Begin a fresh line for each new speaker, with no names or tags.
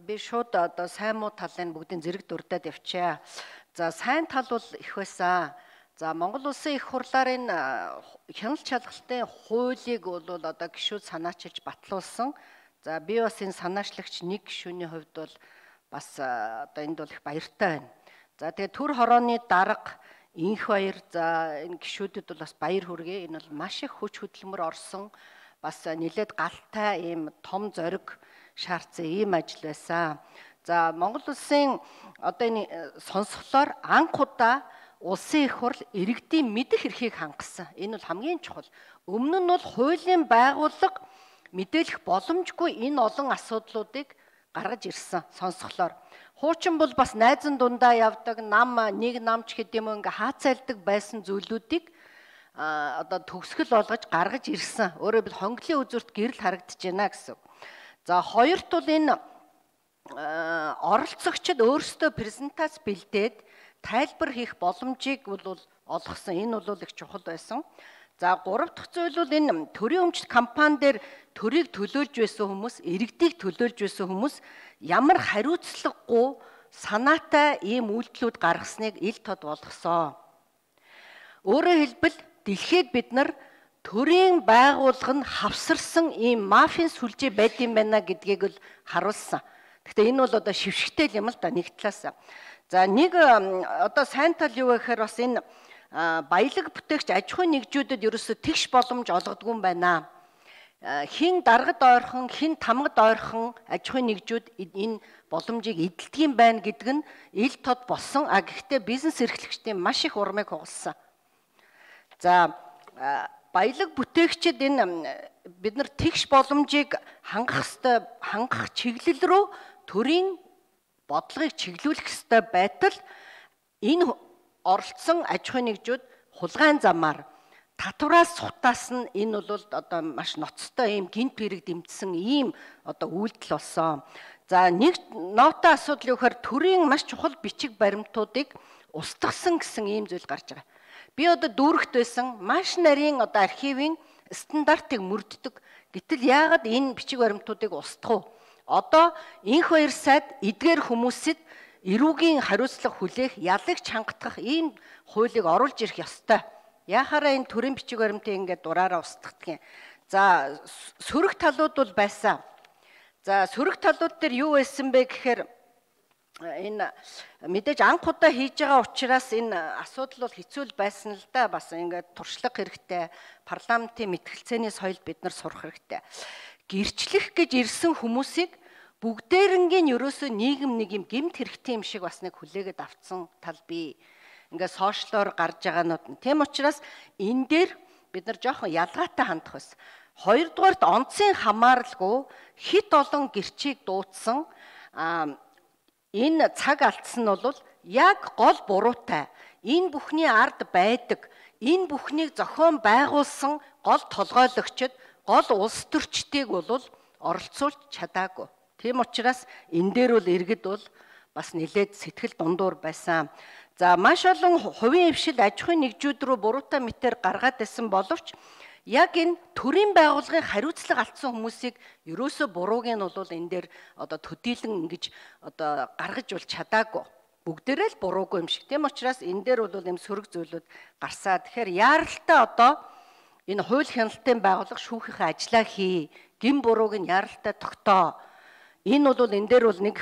Би шууд одоо сайн муу талын бүгдийн зэрэг дурдаад явчаа. За сайн тал бол их байсан. За Монгол улсын их хурлаар энэ хяналт шалгалтын хуулийг бол одоо гişүүд санаачилж батлуулсан. За би бас энэ санаачлагч нэг гişүүний хувьд бол бас одоо энд бол их баяртай байна. За тэгээ төр хорооны дарга инх баяр за энэ гişүүдэд бол бас баяр хүргэе. Энэ бол маш их хүч хөдөлмөр орсон бас нэлээд галтай ийм том зориг шаардсан ийм ажил байсан. За Монгол улсын одоо энэ э, сонсголоор анх удаа улсын их хурл иргэдийн мэдэх эрхийг хангасан. Энэ бол хамгийн чухал. Өмнө нь бол хуулийн байгууллага мэдээлэх боломжгүй энэ олон асуудлуудыг гаргаж ирсэн сонсголоор. Хуучин бол бас найзан дундаа явдаг нам нэг намч гэдэг юм ингээ хаацайлдаг байсан зүйлүүдийг одоо төгсгөл болгож гаргаж ирсэн. Өөрөөр хэл хонглын үзүүрт гэрэл харагдаж байна гэсэн. За хоёрт бол энэ оролцогчид өөрсдөө презентац бэлдээд тайлбар хийх боломжийг бол олгосон. Энэ бол их чухал байсан. За гурав дахь зүйл бол энэ төрийн өмчт компани дээр төрийг төлөөлж байсан хүмүүс, иргэдийг төлөөлж байсан хүмүүс ямар хариуцлагагүй санаатай ийм үйлдэлүүд гаргасныг ил тод болгосон. Өөрөөр хэлбэл дэлхийд бид нар төрийн байгууллага нь хавсарсан ийм мафийн сүлжээ байд юм байна гэдгийг л харуулсан. Гэхдээ энэ бол одоо шившгтэй юм л да нэг талаас. За нэг одоо сайн тал юу гэхээр бас энэ баялаг бүтээгч аж ахуйн нэгжүүдэд ерөөсө тэгш боломж олгодгүй юм байна. Хин даргад ойрхон, хин тамгад ойрхон аж ахуйн нэгжүүд энэ боломжийг эдэлдэг юм байна гэдг нь ил тод болсон. А гэхдээ бизнес эрхлэгчдийн маш их урмыг хугалсан. За баялаг бүтээгчид энэ бид нар тэгш боломжийг хангах хэвээр хангах чиглэл рүү төрийн бодлогыг чиглүүлэх хэвээр байтал энэ оролцсон аж ахуйн нэгжүүд хулгайн замаар татвараас сутаас нь энэ бол одоо маш ноцтой ийм гинт хэрэг дэмжсэн ийм одоо үйлдэл болсон. За нэг ноотон асуудал юу гэхээр төрийн маш чухал бичиг баримтуудыг устгасан гэсэн ийм зүйл гарч байгаа. Би одоо дүүрэгт байсан маш нарийн одоо архивын стандартыг мөрддөг. Гэтэл яагаад энэ бичиг баримтуудыг устгах вэ? Одоо инх хоёр сайд эдгээр хүмүүсэд эрүүгийн хариуцлага хүлээх, ялагч хангах ийм хуулийг оруулж ирэх ёстой. Яхаараа энэ төрийн бичиг баримтыг ингээд дураараа устгах юм. За сөрөг талууд бол байсан. За сөрөг талууд дээр юу байсан бэ гэхээр энэ мэдээж анх удаа хийж байгаа учраас энэ асуудал бол хэцүү л байсан л да. Бас ингээд туршлага хэрэгтэй парламентын мэтгэлцээний соёл бид нар сурах хэрэгтэй. Гэрчлэх гэж ирсэн хүмүүсийг бүгдээрнгийн ерөөсөө нийгэм нэг юм гемт хэрэгтэй юм шиг бас нэг хүлээгээд авцсан тал бий ингээд сошиалор гарч байгаанууд нь. Тийм учраас энэ дээр бид нар жоохон ялгаатай хандах байсан хоёрдугаарт онцгийн хамааралгүй хит олон гэрчийг дуудсан энэ цаг алдсан нь бол яг гол буруутай. Энэ бүхний ард байдаг. Энэ бүхнийг зохион байгуулсан гол толгойлогчд, гол улс төрчдийг бол оролцуулж чадаагүй. Тийм учраас энэ дээр бол иргэд бол бас нэлээд сэтгэл дундуур байсан. За маш олон хувийн хвшил аж ахуйн нэгжүүд рүү буруутай мэтэр гаргаад байсан боловч яг энэ төрийн байгууллагын хариуцлага алдсан хүмүүсийг ерөөсө бурууг нь бол энэ дээр одоо төдийлөн ингэж одоо гаргаж бол чадаагүй бүгдээрээ л буруугүй юм шиг. Тийм учраас энэ дээр бол юм сөрөг зүйлүүд гарсаа. Тэгэхээр яаралтай одоо энэ хууль хяналтын байгууллага шүүхийн ажлаа хий. Гин бурууг нь яаралтай тогтоо. Энэ бол энэ дээр бол нэг